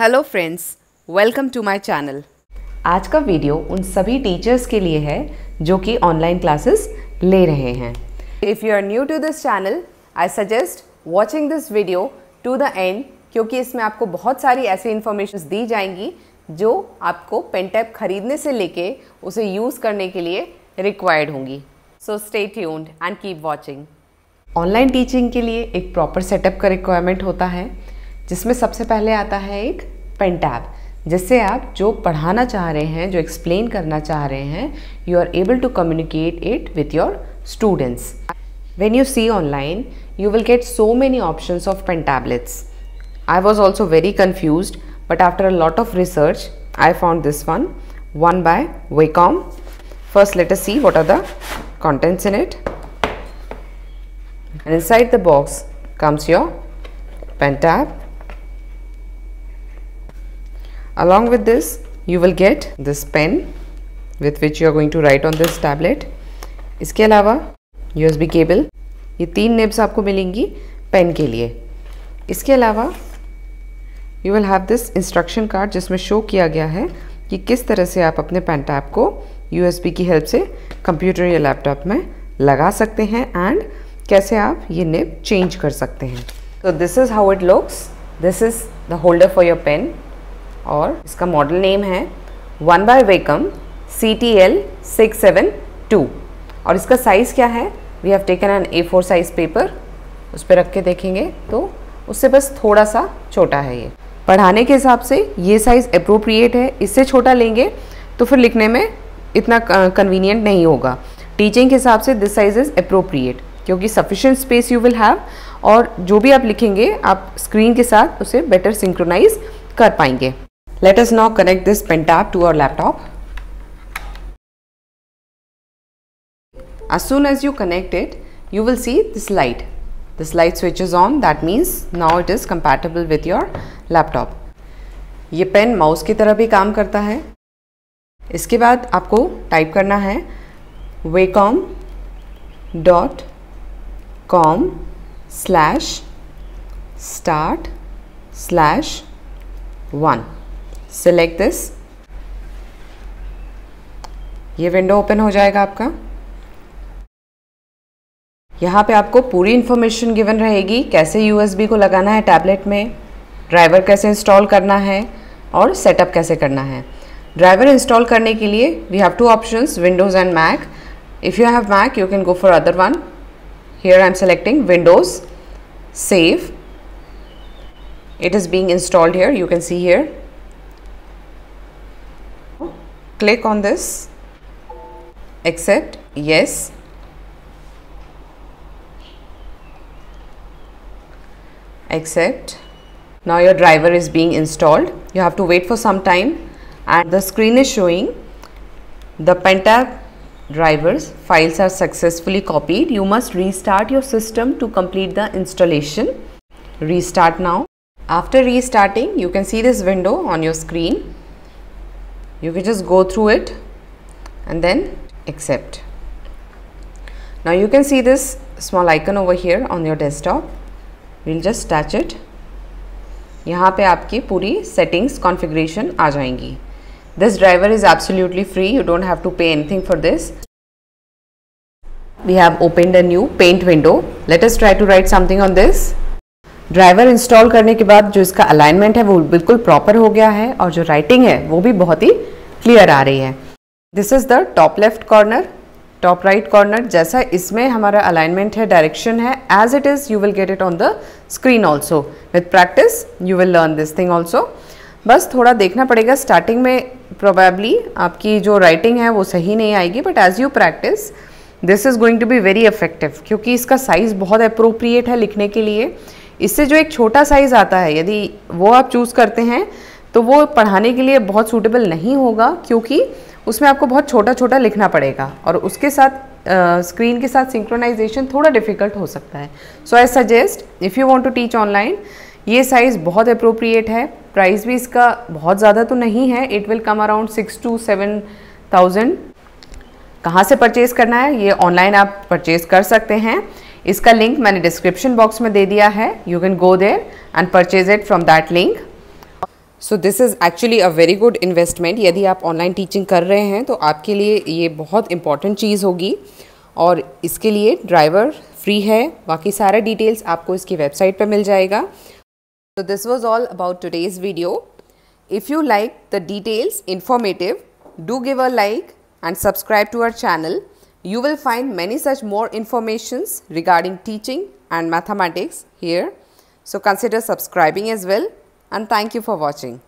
Hello friends welcome to my channel आज का video उन सभी टीचर्स के लिए है जो कि ऑनलाइन क्लासेस ले रहे हैं। If you are new to this channel I suggest watching this video to the end क्योंकि इसमें आपको बहुत सारी ऐसी इन्फॉर्मेशन दी जाएँगी जो आपको पेनटैप खरीदने से लेके उसे यूज़ करने के लिए रिक्वायर्ड होंगी। So stay tuned and keep watching online teaching के लिए एक प्रॉपर सेटअप का रिक्वायरमेंट होता है। जिसमें सबसे पहले आता है एक पेन टैब जिससे आप जो पढ़ाना चाह रहे हैं, जो एक्सप्लेन करना चाह रहे हैं you are able to communicate it with your students when you see online you will get so many options of pen tablets I was also very confuse but after a lot of research I found this one one by Wacom. First, let us see what are the contents in it. And inside the box comes your pen tab along with this, you will get this pen with which you are going to write on this tablet. इसके अलावा USB cable ये तीन nibs आपको मिलेंगी pen के लिए। इसके अलावा you will have this instruction card जिसमें शो किया गया है कि किस तरह से आप अपने पेन टैप को USB की हेल्प से कंप्यूटर या लैपटॉप में लगा सकते हैं एंड कैसे आप ये निब चेंज कर सकते हैं। तो this is how it looks this is the holder for your pen और इसका मॉडल नेम है one by Wacom C T L six seven two और इसका साइज़ क्या है? We have taken an A four size paper उस पर रख के देखेंगे तो उससे बस थोड़ा सा छोटा है ये। पढ़ाने के हिसाब से ये साइज़ अप्रोप्रिएट है। इससे छोटा लेंगे तो फिर लिखने में इतना कन्वीनियंट नहीं होगा। टीचिंग के हिसाब से दिस साइज़ इज़ अप्रोप्रिएट क्योंकि sufficient space you will have और जो भी आप लिखेंगे, आप स्क्रीन के साथ उसे बेटर सिंक्रोनाइज कर पाएँगे। Let us now connect this pen tab to our laptop. As soon as you connect it, you will see this light. This light switches on that means now it is compatible with your laptop. ये pen mouse की तरह भी काम करता है इसके बाद आपको टाइप करना है Wacom dot com slash start slash one select this ये विंडो ओपन हो जाएगा आपका। यहाँ पे आपको पूरी इन्फॉर्मेशन गिवन रहेगी, कैसे यूएसबी को लगाना है टैबलेट में ड्राइवर कैसे इंस्टॉल करना है, और सेटअप कैसे करना है। ड्राइवर इंस्टॉल करने के लिए we have two options Windows and Mac if you have Mac you can go for other one here I am selecting Windows save it is being installed here, you can see here. Click on this. Accept. Yes. Accept. Now your driver is being installed. You have to wait for some time. And the screen is showing the pentab drivers files are successfully copied. You must restart your system to complete the installation. Restart now. After restarting you can see this window on your screen you can just go through it and then accept now you can see this small icon over here on your desktop we'll just touch it यहाँ पे आपकी पूरी settings configuration आ जाएंगी this driver is absolutely free you don't have to pay anything for this we have opened a new paint window let us try to write something on this Driver install करने के बाद जो इसका alignment है, वो बिल्कुल proper हो गया है और जो राइटिंग है, वो भी बहुत ही क्लियर आ रही है। This is the top left corner top right corner जैसा इसमें हमारा अलाइनमेंट है डायरेक्शन है as it is you will get it on the screen also with practice you will learn this thing also बस थोड़ा देखना पड़ेगा स्टार्टिंग में प्रोबेबली आपकी जो राइटिंग है, वो सही नहीं आएगी but as you practice this is going to be very effective क्योंकि इसका साइज़ बहुत अप्रोप्रिएट है लिखने के लिए। इससे जो एक छोटा साइज़ आता है यदि वो आप चूज़ करते हैं तो वो पढ़ाने के लिए बहुत सूटेबल नहीं होगा क्योंकि उसमें आपको बहुत छोटा छोटा लिखना पड़ेगा और उसके साथ स्क्रीन uh, के साथ सिंक्रोनाइजेशन थोड़ा डिफ़िकल्ट हो सकता है। So I suggest if you want to teach online ये साइज़ बहुत अप्रोप्रिएट है। प्राइस भी इसका बहुत ज़्यादा तो नहीं है। It will come around six to seven thousand कहाँ से परचेज़ करना है? ये ऑनलाइन आप परचेज़ कर सकते हैं। इसका लिंक मैंने डिस्क्रिप्शन बॉक्स में दे दिया है। You can go there and purchase it from that link so this is actually a very good investment यदि आप ऑनलाइन टीचिंग कर रहे हैं तो आपके लिए ये बहुत इंपॉर्टेंट चीज़ होगी। और इसके लिए ड्राइवर फ्री है। बाकी सारा डिटेल्स आपको इसकी वेबसाइट पर मिल जाएगा। तो this was all about today's video if you like the details informative do give a like and subscribe to our channel. You will find many such more informations regarding teaching and mathematics here. So consider subscribing as well and thank you for watching.